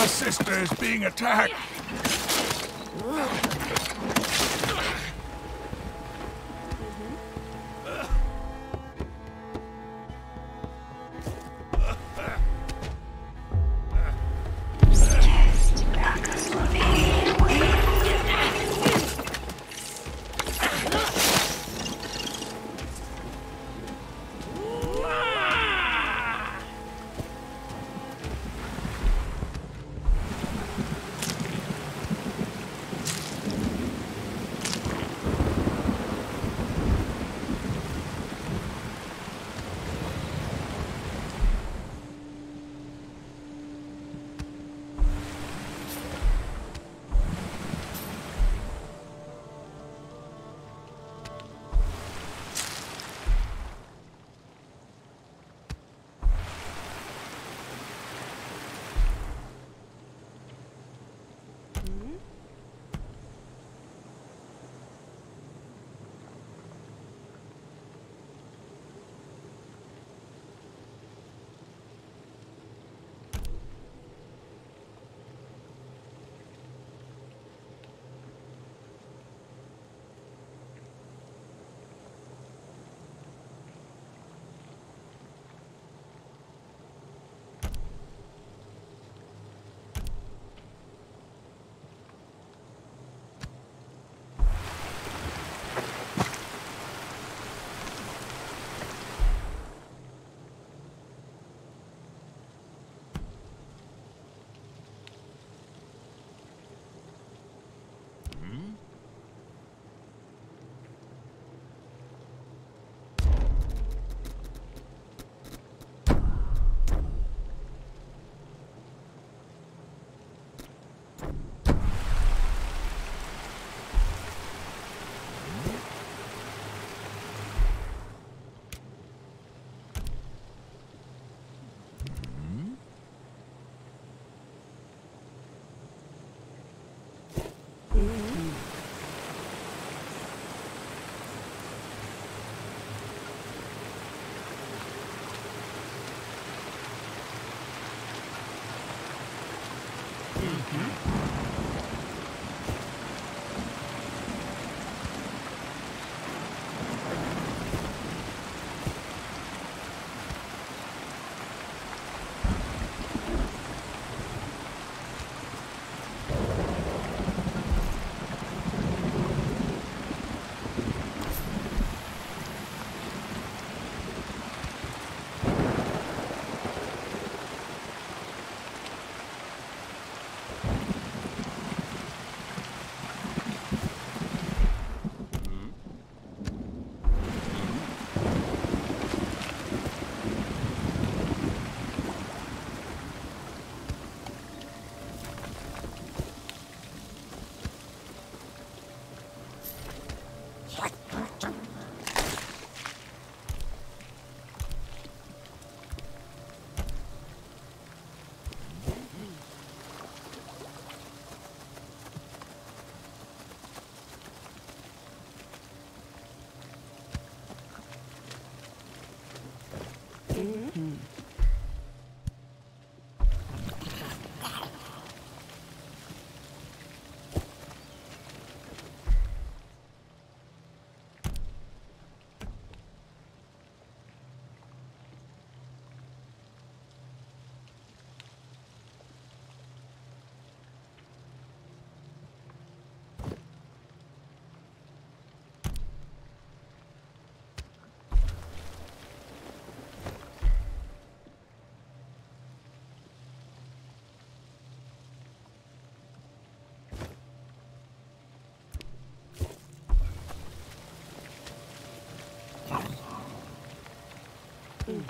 Our sister is being attacked.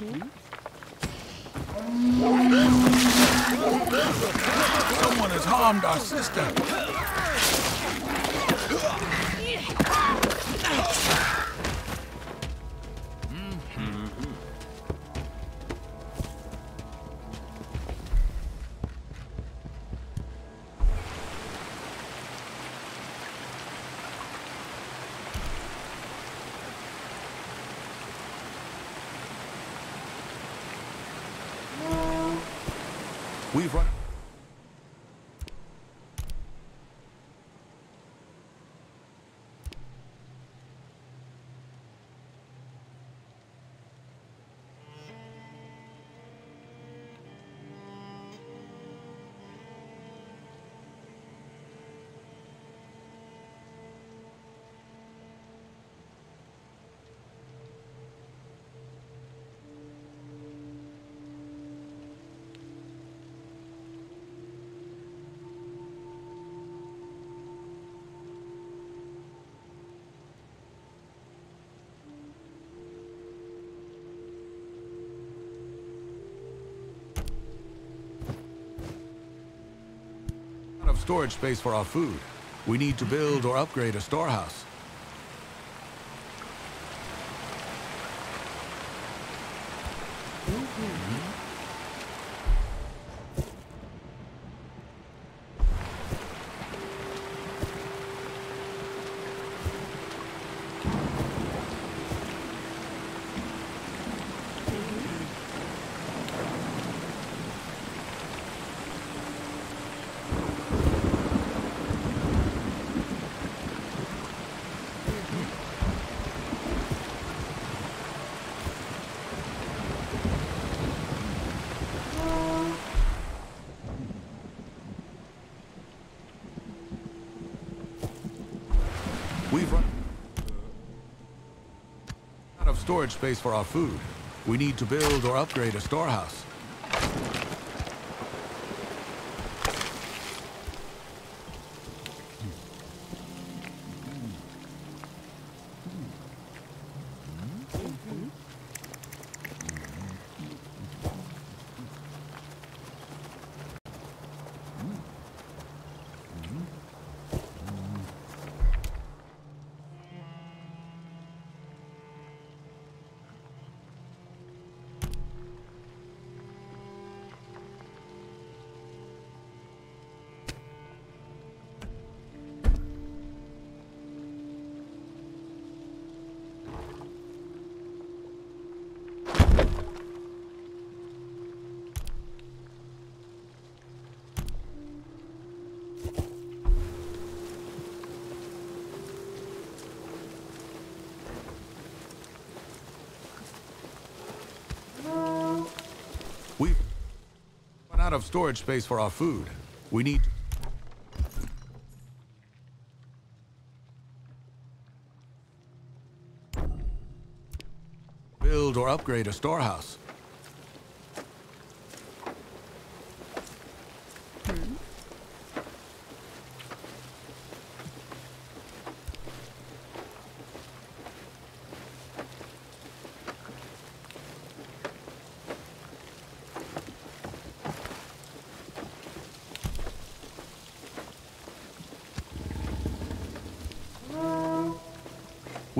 Someone has harmed our sister. Storage space for our food. We need to build or upgrade a storehouse. We've run out of storage space for our food. We need to build or upgrade a storehouse. Out of storage space for our food. We need build or upgrade a storehouse.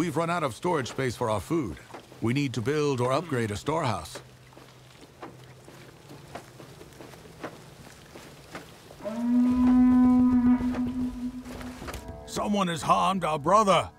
We've run out of storage space for our food. We need to build or upgrade a storehouse. Someone has harmed our brother.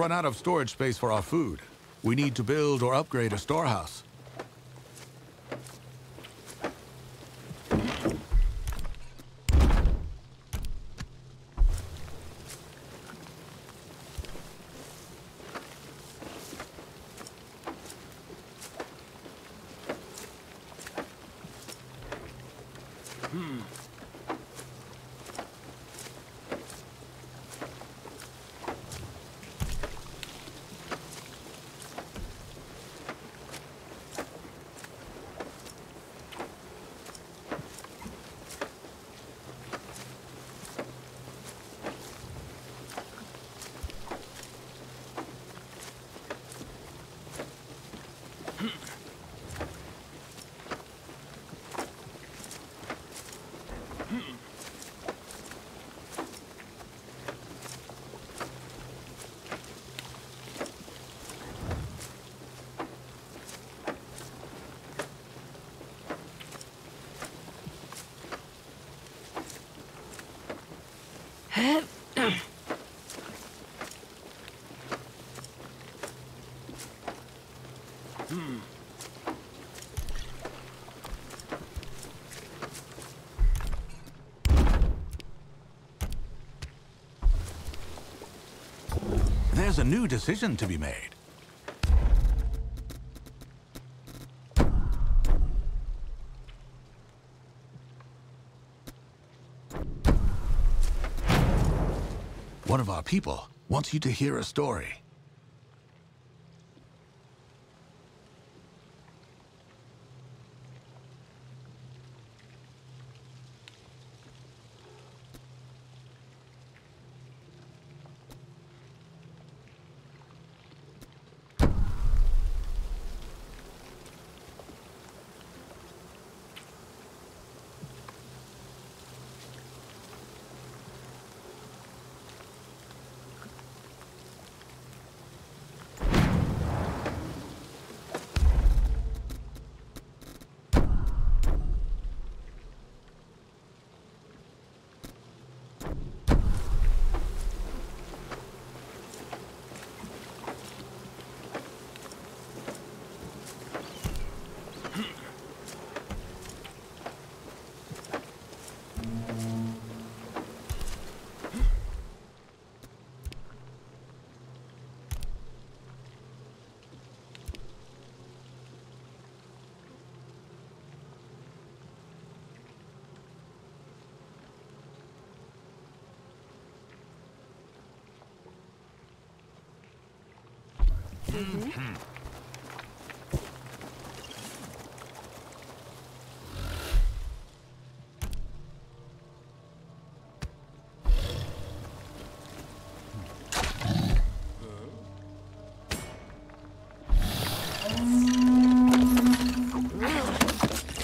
Run out of storage space for our food. We need to build or upgrade a storehouse. There's a new decision to be made. One our people wants you to hear a story.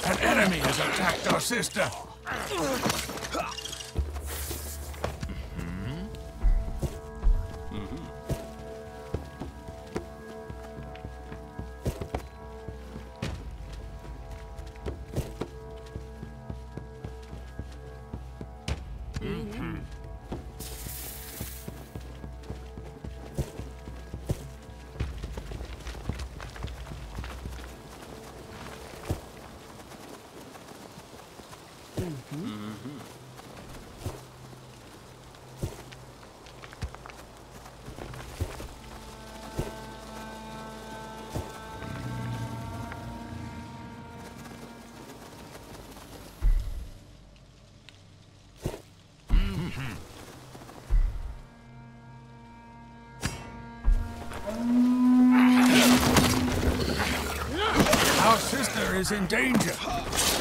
An enemy has attacked our sister. Our is in danger.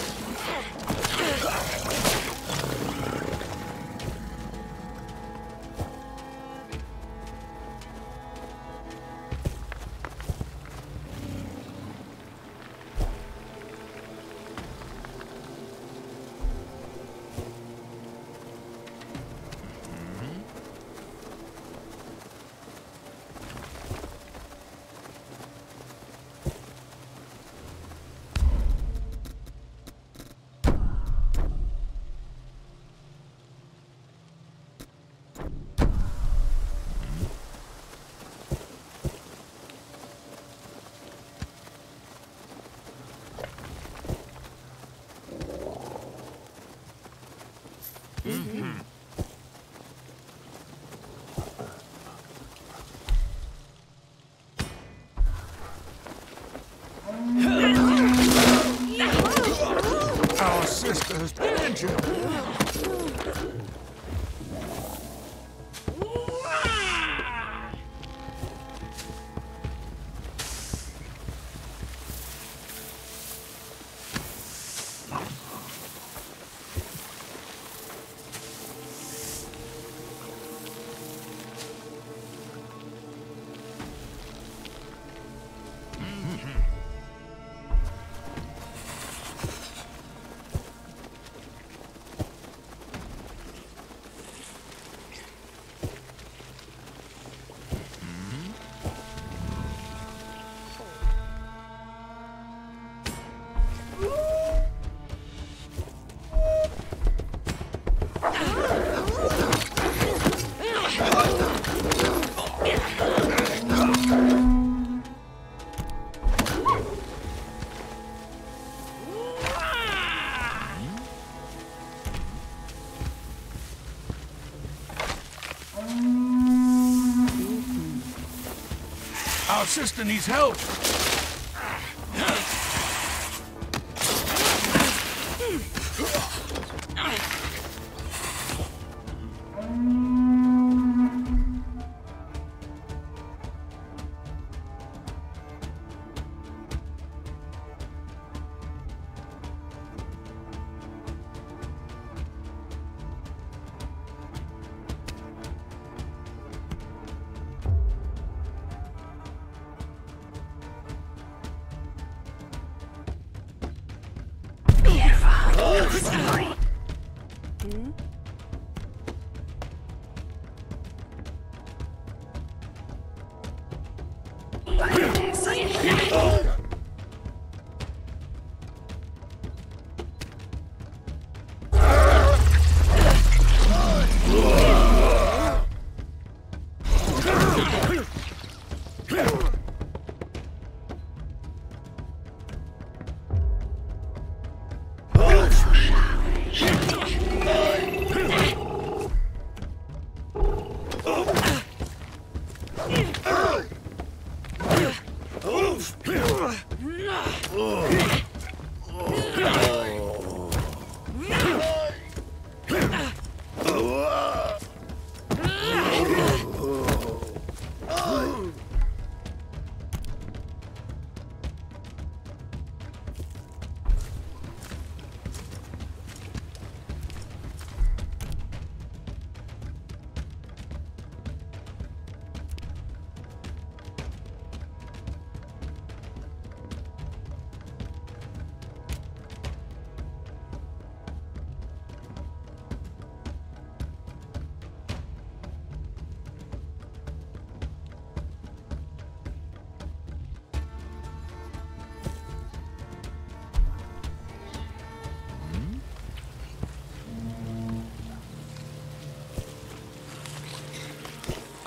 Sister needs help.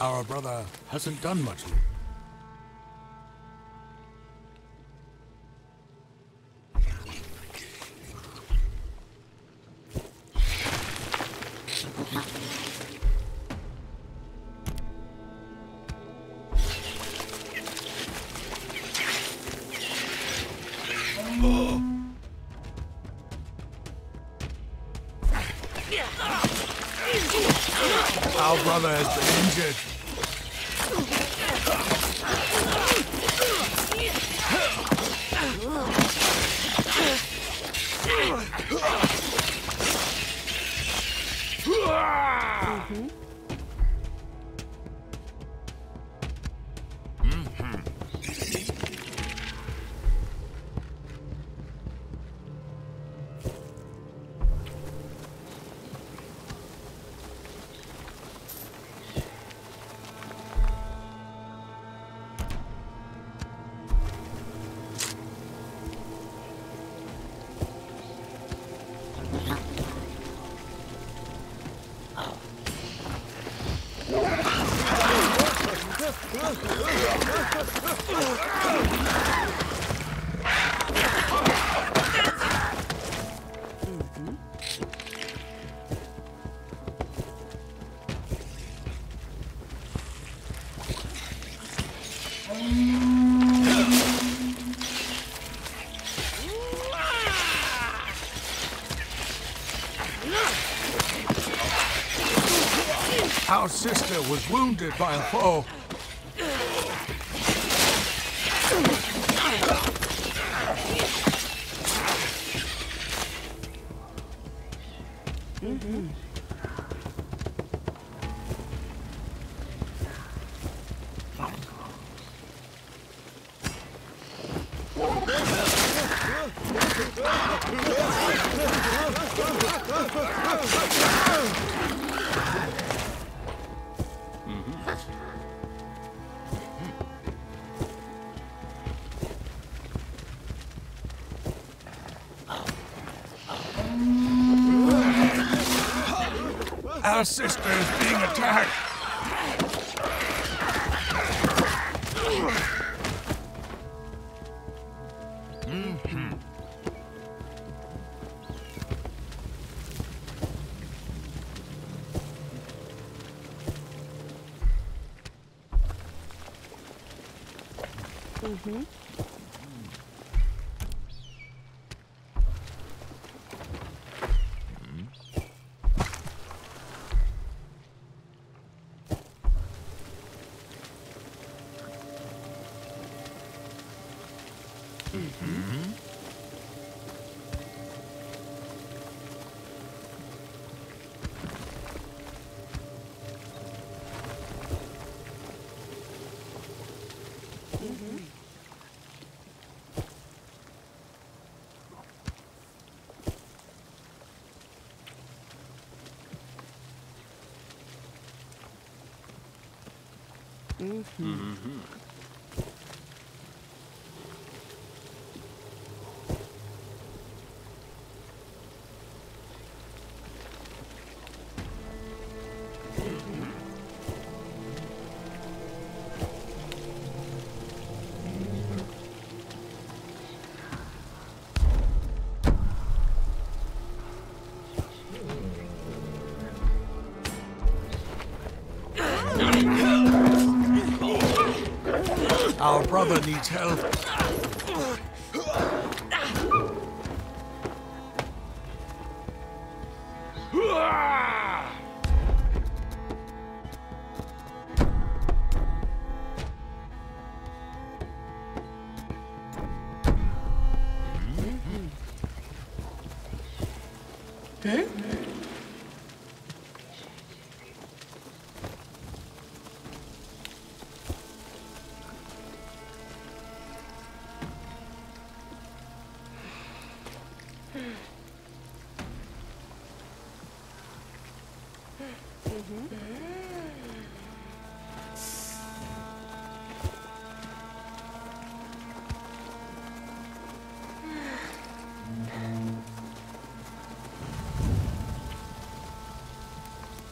Our brother hasn't done much. Was wounded by a foe. Our sister is being attacked. Our brother needs help.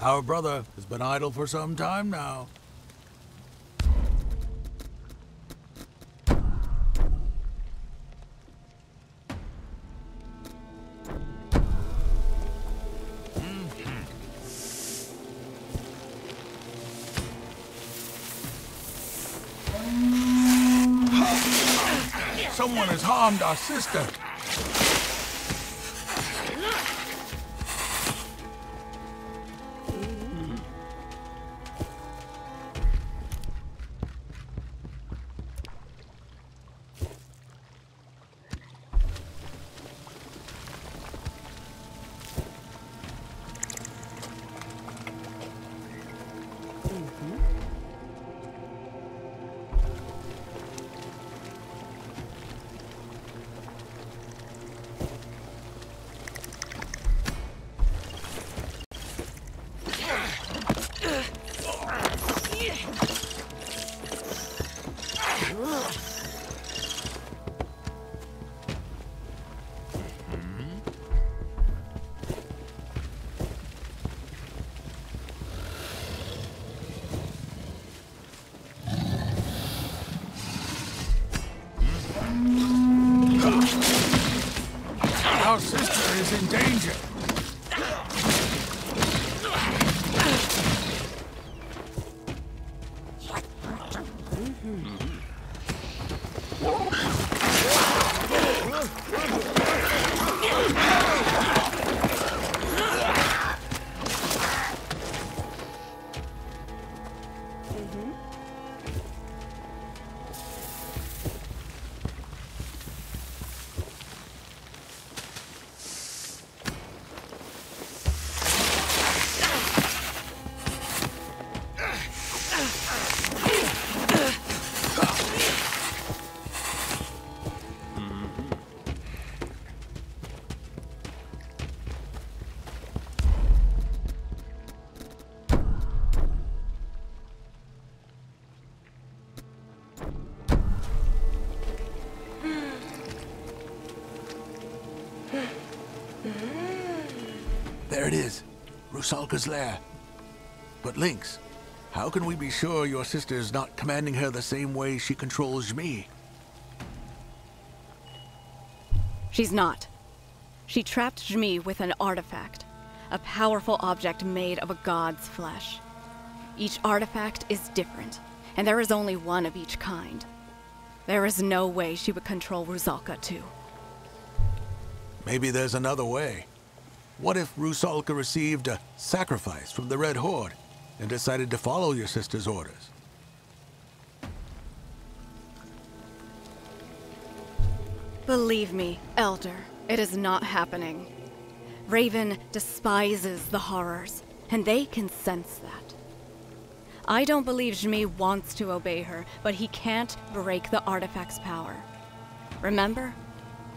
Our brother has been idle for some time now. Someone has harmed our sister. There it is. Rusalka's lair. But Lynx, how can we be sure your sister is not commanding her the same way she controls me? She's not. She trapped Jmi with an artifact, a powerful object made of a god's flesh. Each artifact is different, and there is only one of each kind. There is no way she would control Rusalka too. Maybe there's another way. What if Rusalka received a sacrifice from the Red Horde and decided to follow your sister's orders? Believe me, Elder, it is not happening. Raven despises the horrors, and they can sense that. I don't believe Jmi wants to obey her, but he can't break the artifact's power. Remember?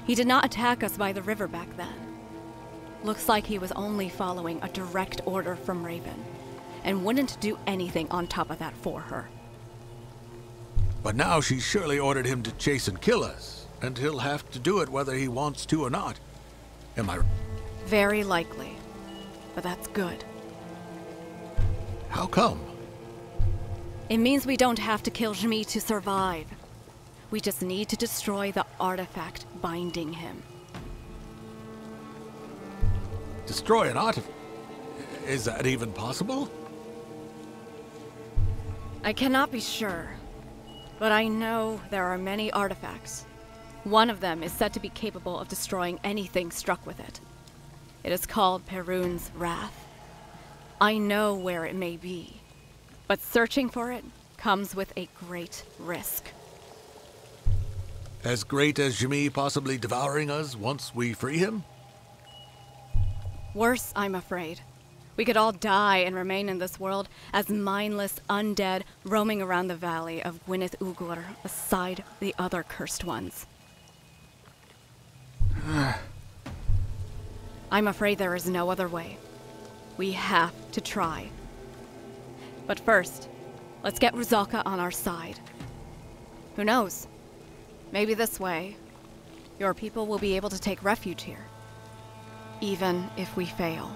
He did not attack us by the river back then. Looks like he was only following a direct order from Raven, and wouldn't do anything on top of that for her. But now she's surely ordered him to chase and kill us, and he'll have to do it whether he wants to or not. Am I... Very likely. But that's good. How come? It means we don't have to kill Jmi to survive. We just need to destroy the artifact binding him. Destroy an artifact? Is that even possible? I cannot be sure, but I know there are many artifacts. One of them is said to be capable of destroying anything struck with it. It is called Perun's Wrath. I know where it may be, but searching for it comes with a great risk. As great as Jimmy possibly devouring us once we free him? Worse, I'm afraid. We could all die and remain in this world as mindless undead roaming around the valley of Gwyneth Ugur aside the other cursed ones. I'm afraid there is no other way. We have to try. But first, let's get Rusalka on our side. Who knows? Maybe this way, your people will be able to take refuge here. Even if we fail.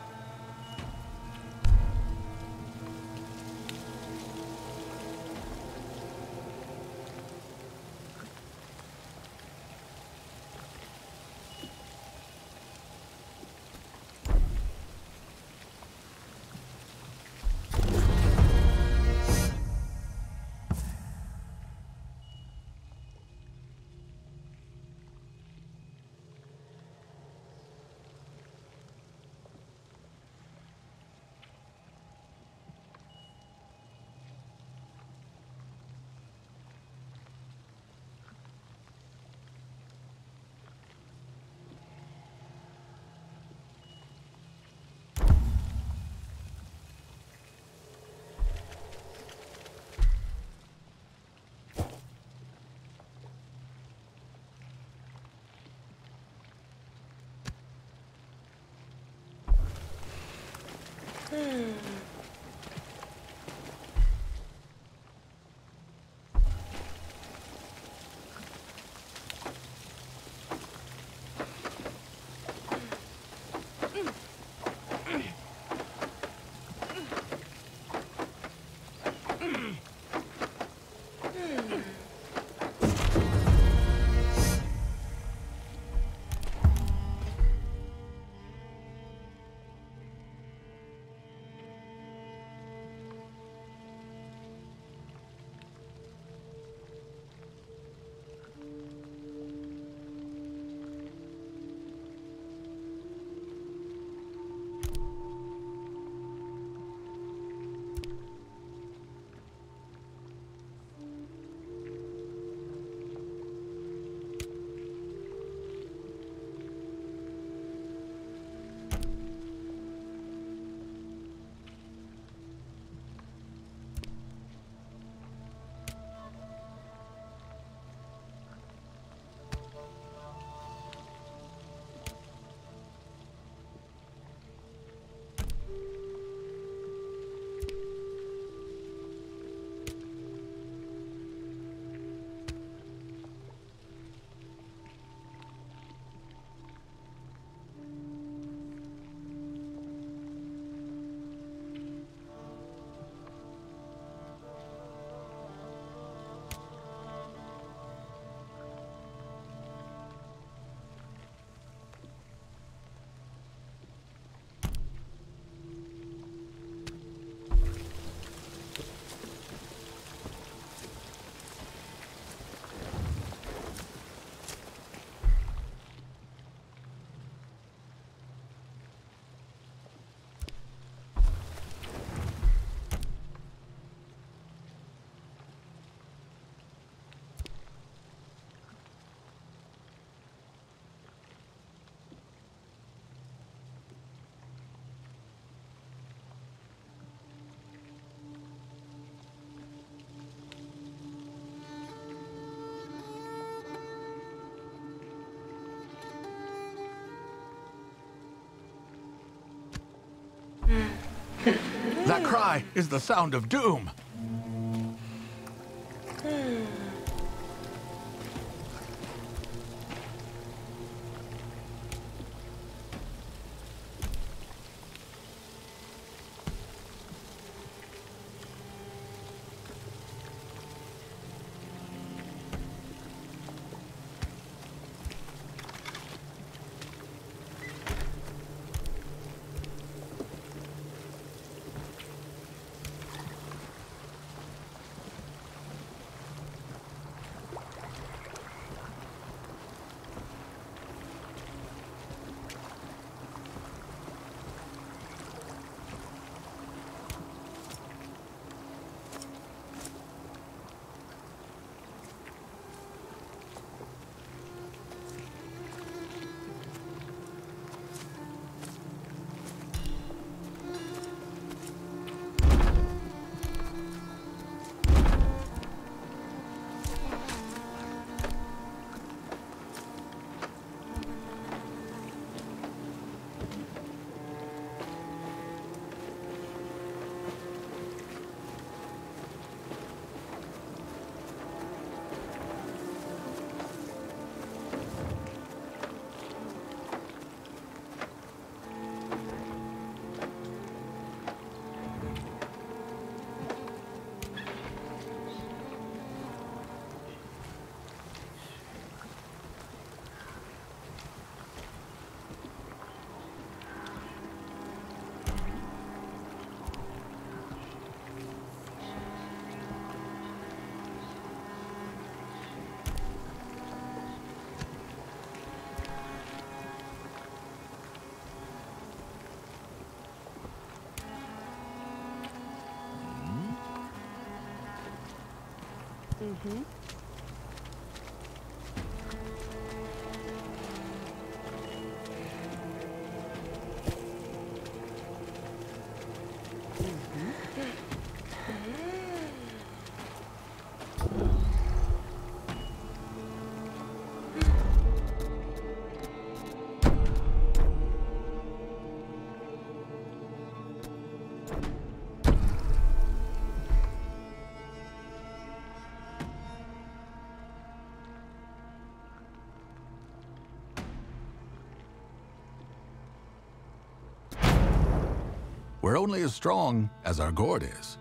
That cry is the sound of doom. We're only as strong as our gord is.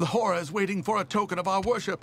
The horror is waiting for a token of our worship.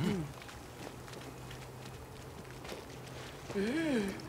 うん。うん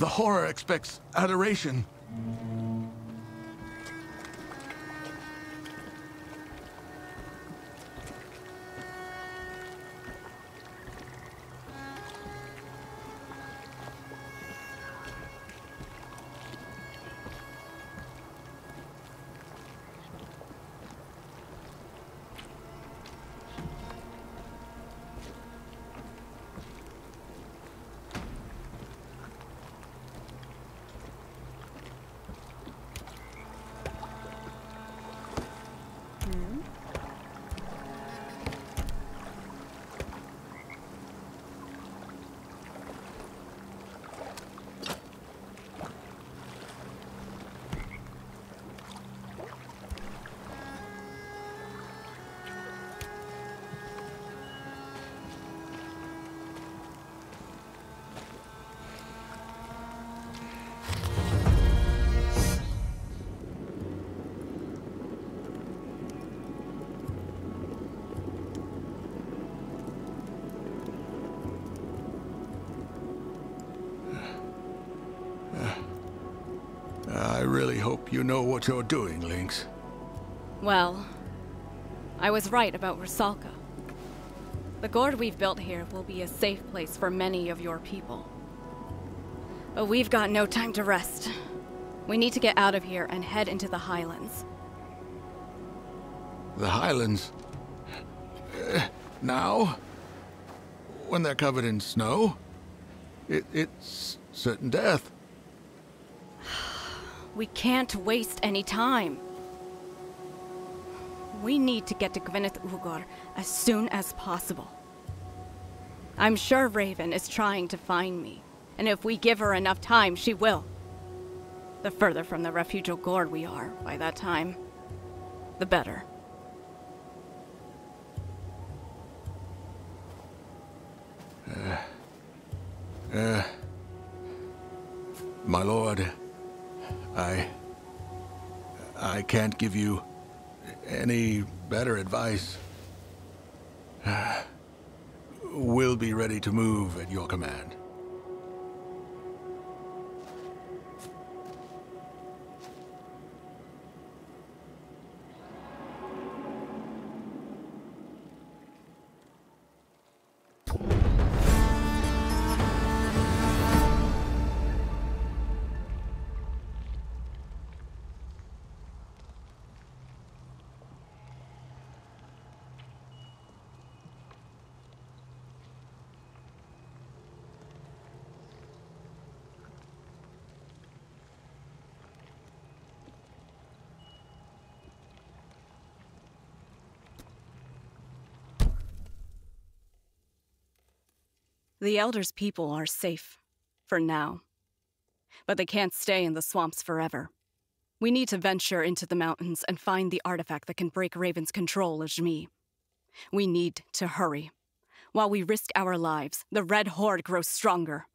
The horror expects adoration. I really hope you know what you're doing, Lynx. Well, I was right about Rusalka. The gord we've built here will be a safe place for many of your people. But we've got no time to rest. We need to get out of here and head into the Highlands. The Highlands? Uh, now? When they're covered in snow? It, it's certain death. We can't waste any time. We need to get to Gwyneth Ugor as soon as possible. I'm sure Raven is trying to find me, and if we give her enough time, she will. The further from the refugial gord we are by that time, the better. Uh, my lord, I. I can't give you any better advice. We'll be ready to move at your command. The Elder's people are safe. For now. But they can't stay in the swamps forever. We need to venture into the mountains and find the artifact that can break Raven's control of Jmi. We need to hurry. While we risk our lives, the Red Horde grows stronger.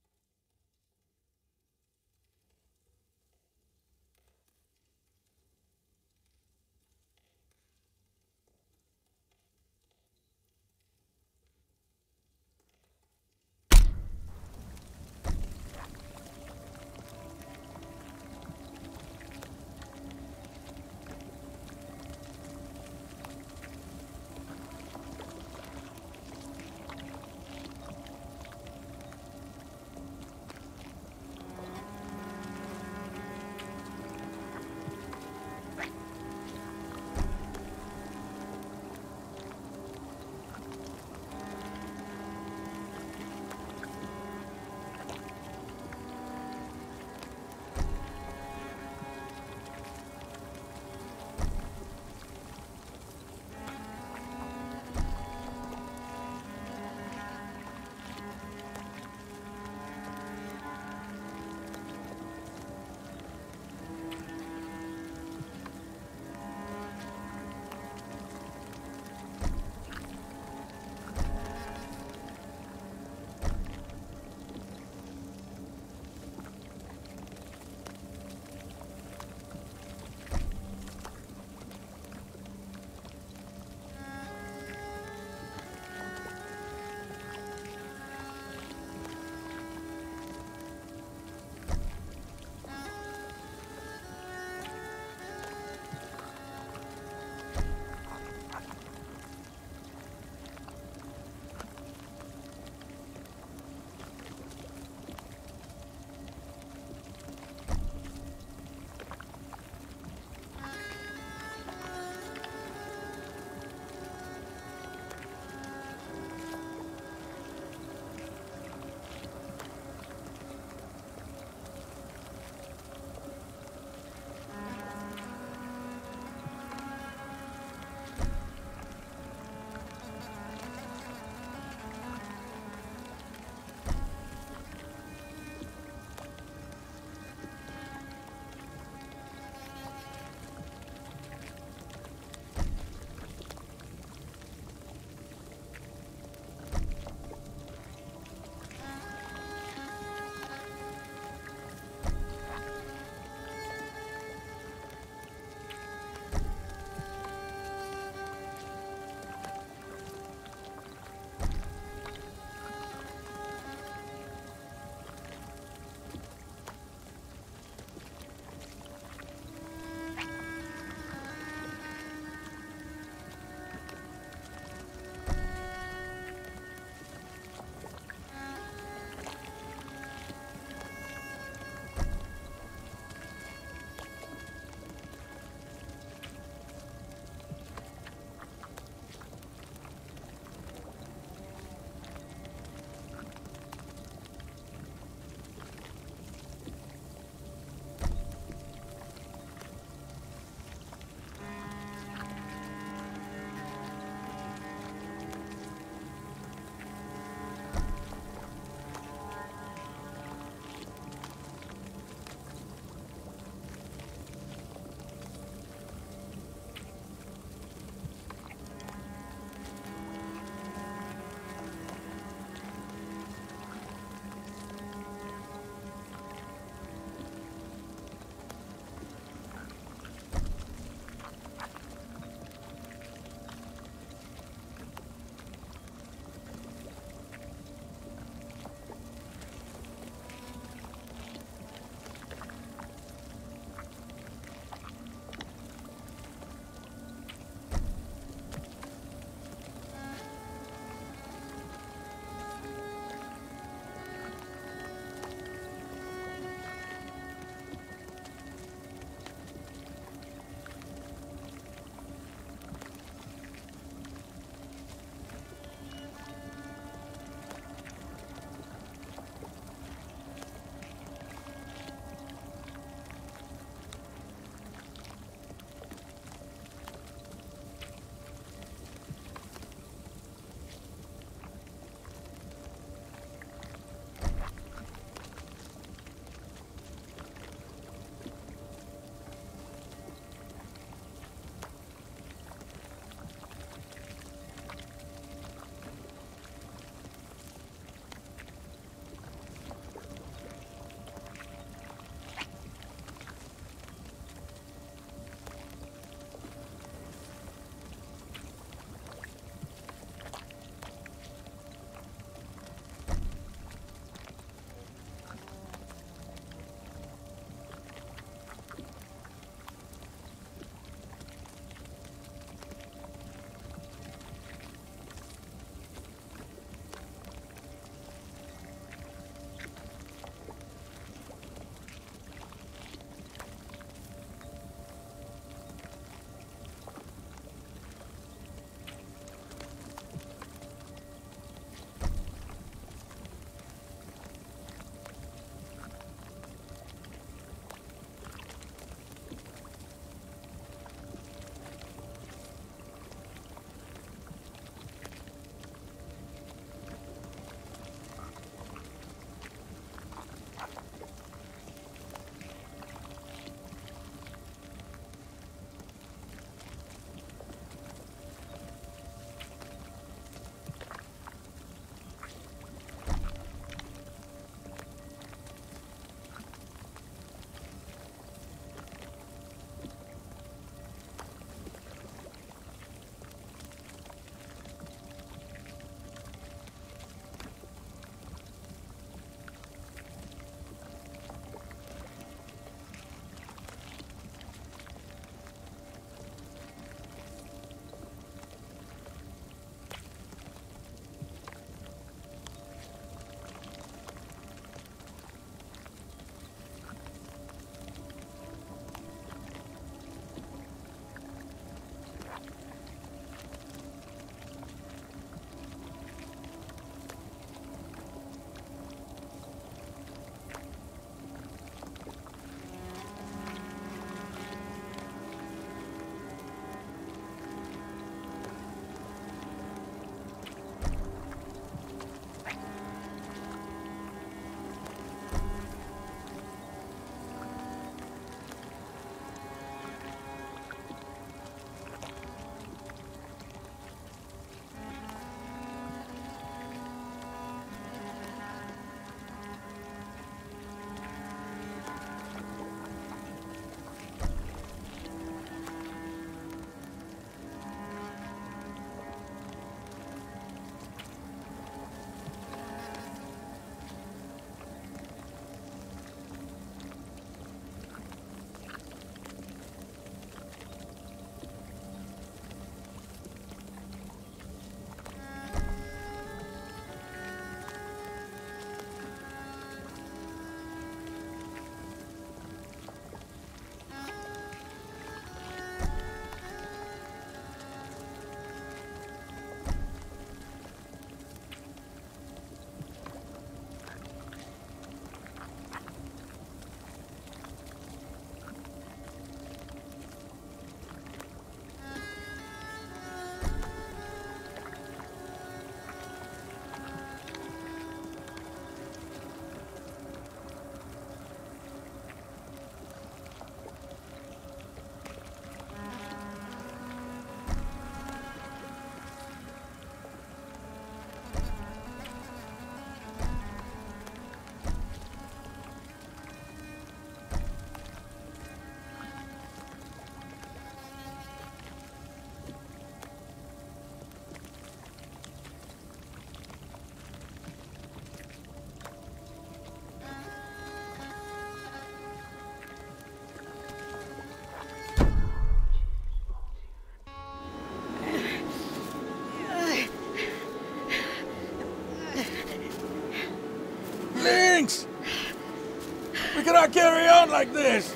Cannot carry on like this.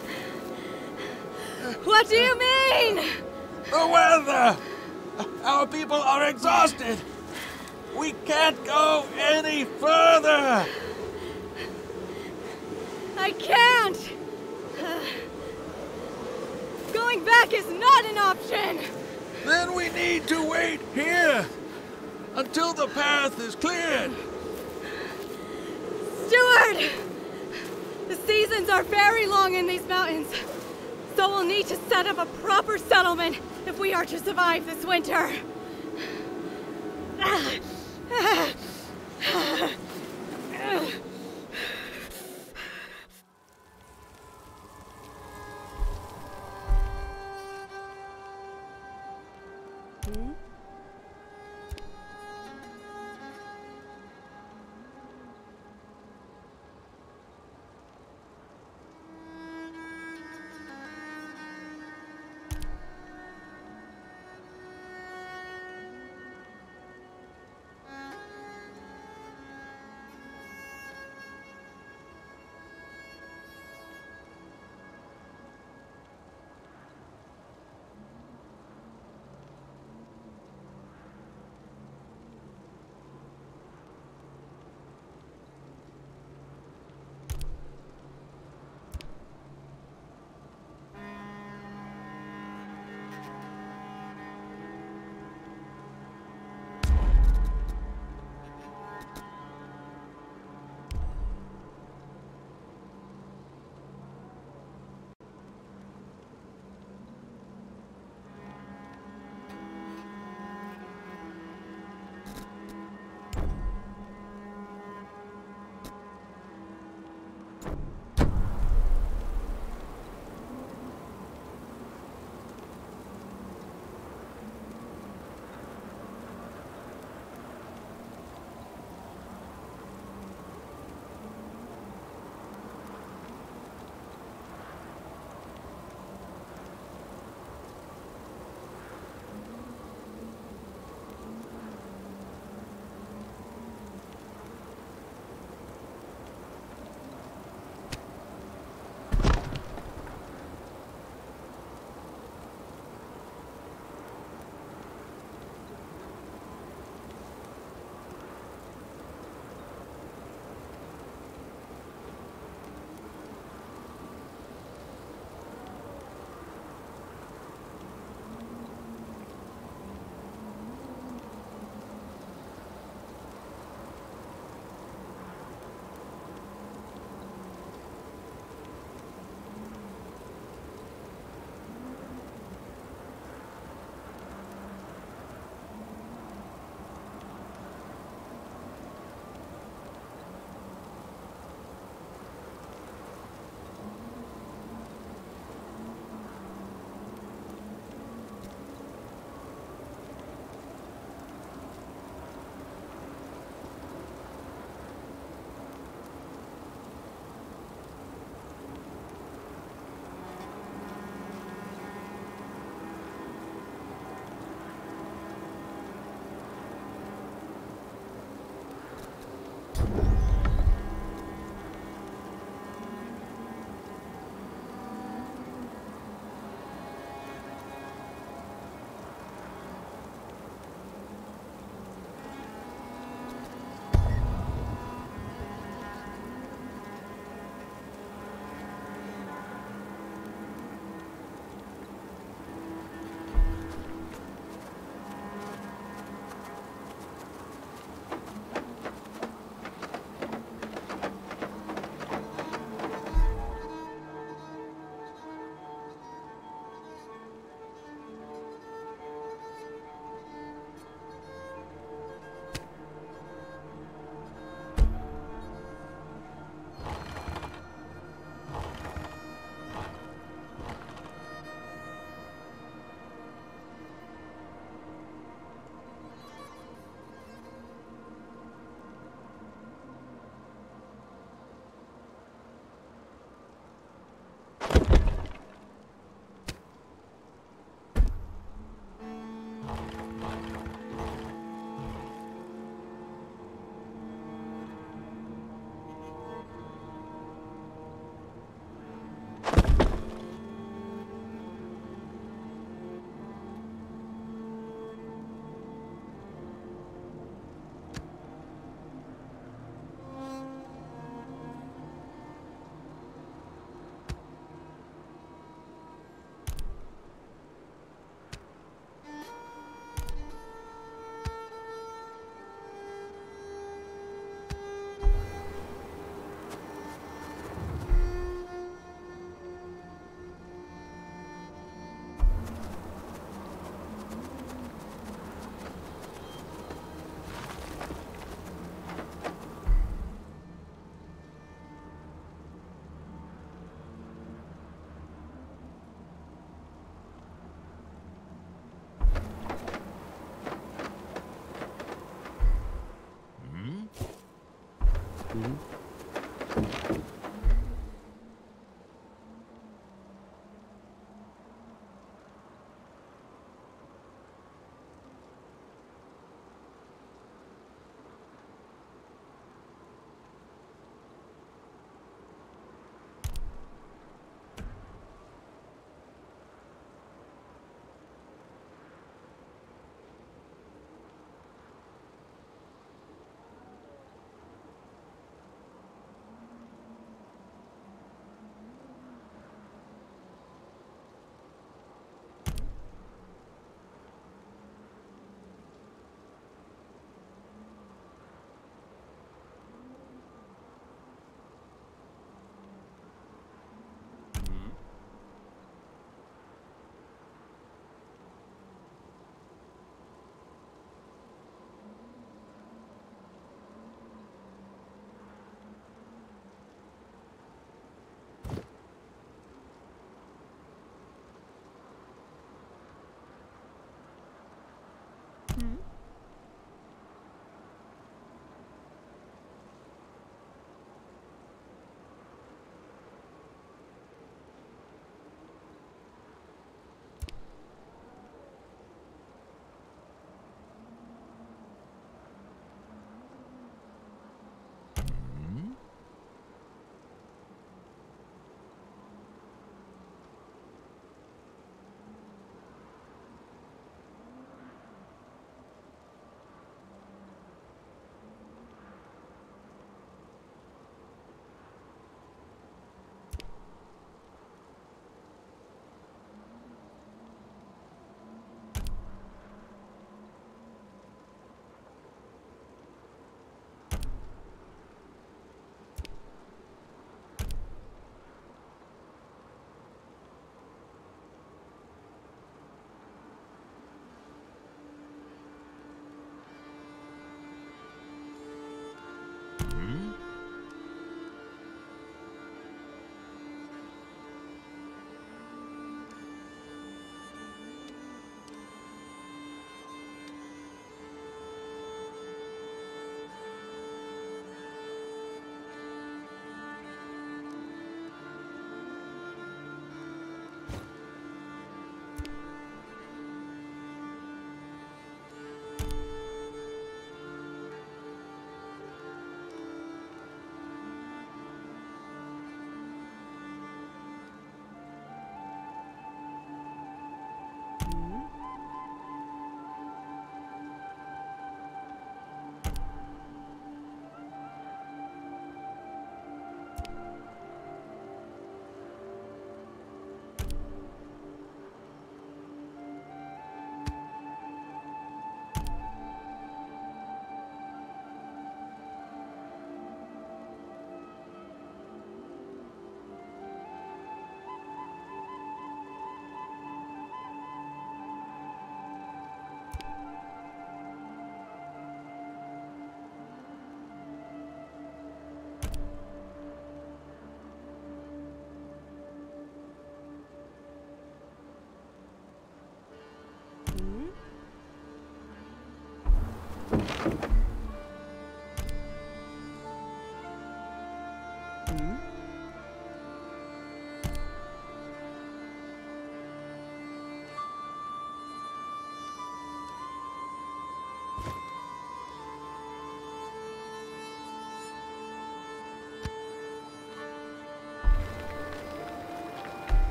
What do you mean? The weather. Our people are exhausted. We can't go any further. I can't! Going back is not an option! Then we need to wait here until the path is cleared. Steward! The seasons are very long in these mountains, so we'll need to set up a proper settlement if we are to survive this winter. Mm -hmm.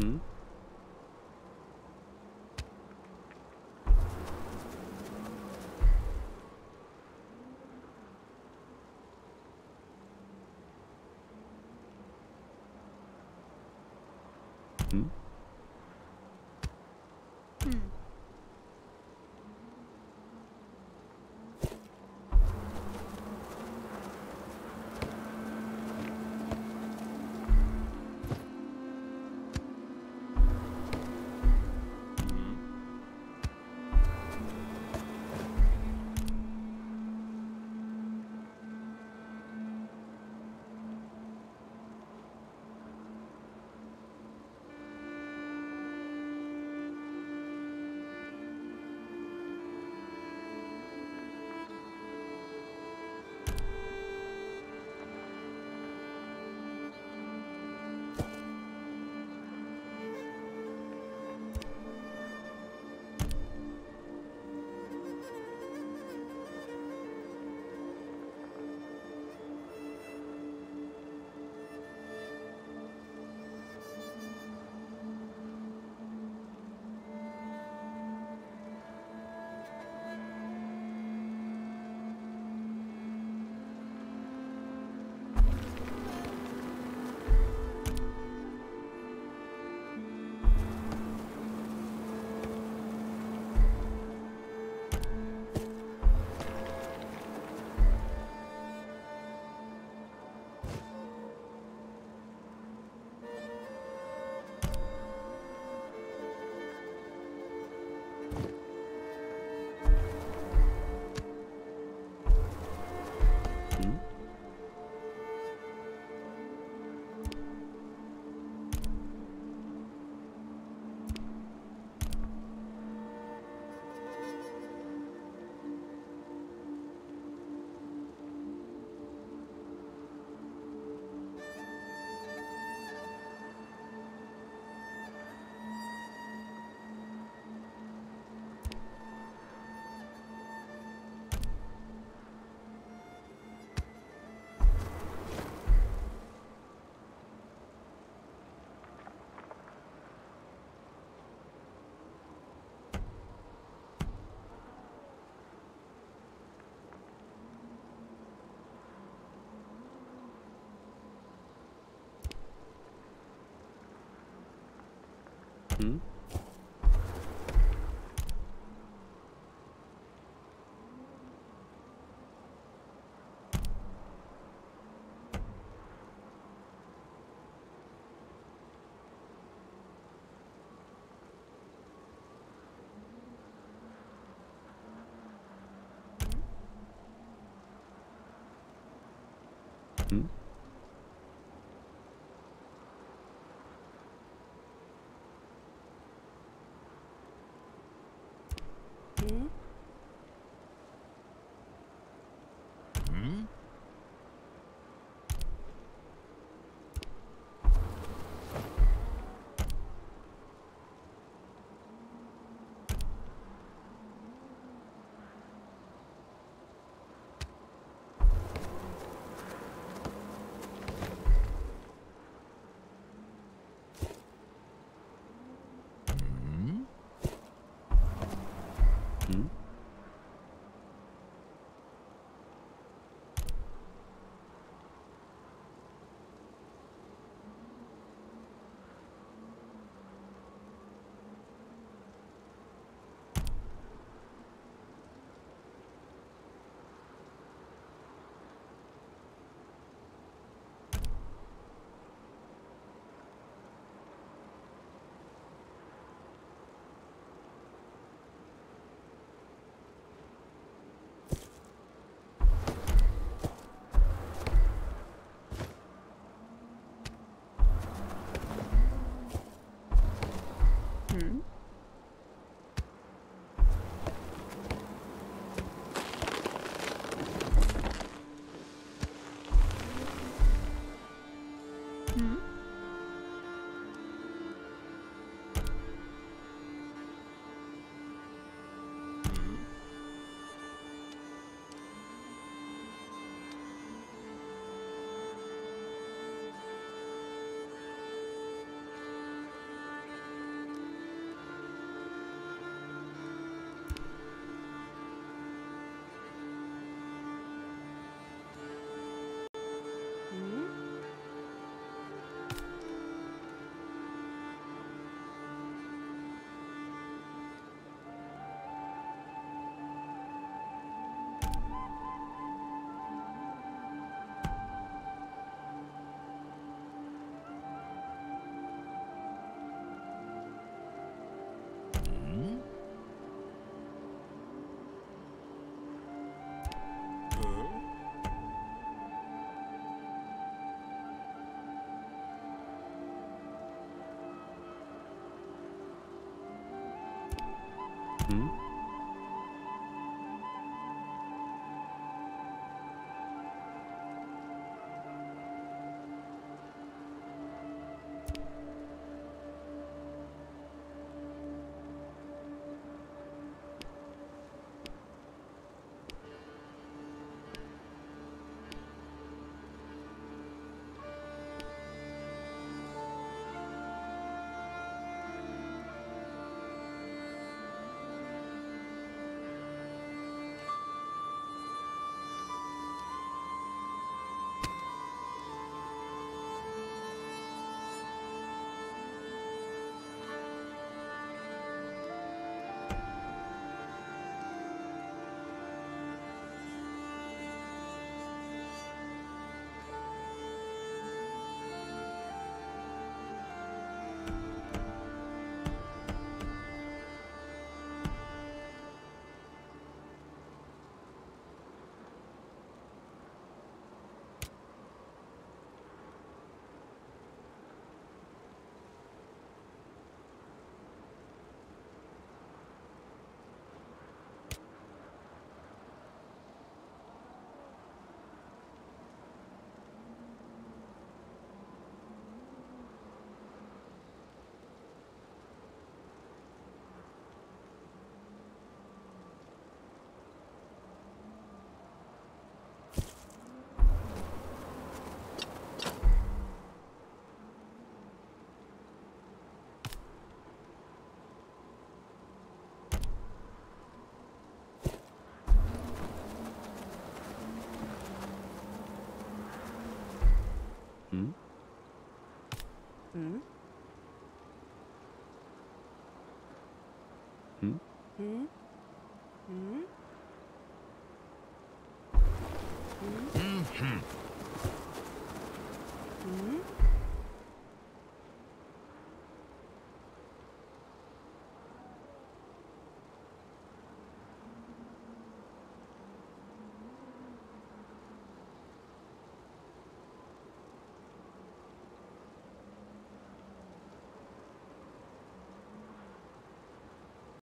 嗯。嗯。Hmm? 응? Mm-hmm. うん？うん？うん？うん？うん？